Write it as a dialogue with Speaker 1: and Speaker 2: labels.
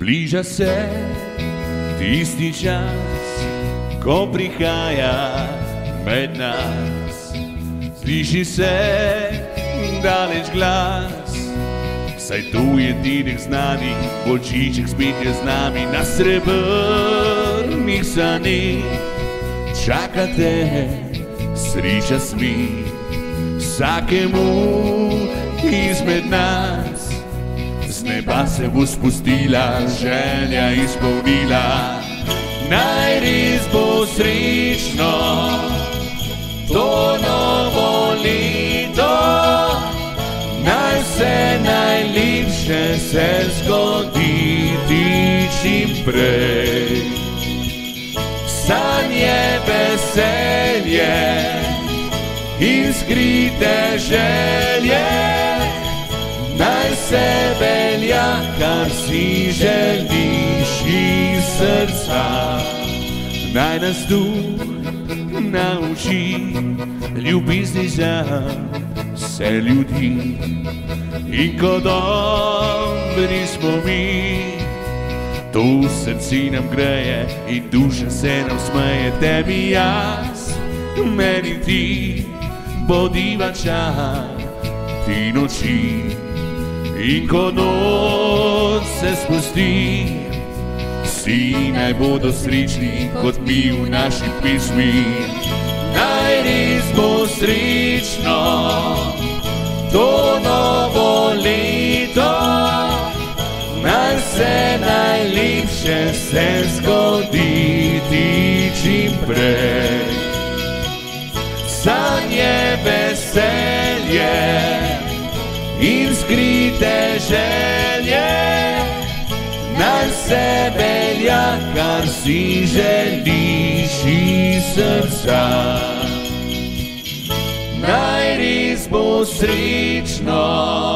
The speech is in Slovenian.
Speaker 1: Bliža se tisti čas, ko prihaja med nas. Sliši se daleč glas, saj tu je dedek znani, bočiček spet je z nami na srebrnih sanih. Čakate, sreča smi, vsakemu izmed nas. Neba se bo spustila, želja izpolnila, naj res bo srečno to novo leto, naj se najlepše se zgodi čim prej. Sanje veselje in skrite želje kar si želiš iz srca. Naj nas tu nauči ljubezni za vse ljudi. In ko dobri smo mi, to srce nam greje in duša se nam smeje, tebi jaz, meni ti, bodiva čas, ti noči. In ko noč se spusti, vsi naj bodo srečni kot mi v naši pismi. Naj res bo srečno to novo leto, naj se najlepše se zgodi čim prej. Sanje veselje želje, naj se velja, kar si želiš iz srca. Naj res bo srečno